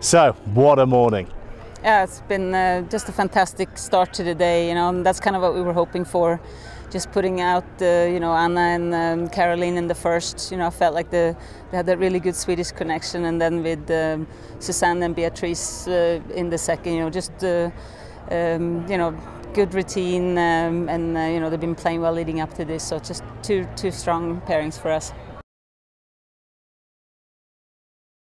So, what a morning. Yeah, it's been uh, just a fantastic start to the day. You know, and that's kind of what we were hoping for. Just putting out, uh, you know, Anna and um, Caroline in the first. You know, I felt like the, they had that really good Swedish connection, and then with um, Suzann and Beatrice uh, in the second. You know, just uh, um, you know, good routine, um, and uh, you know they've been playing well leading up to this. So just two two strong pairings for us.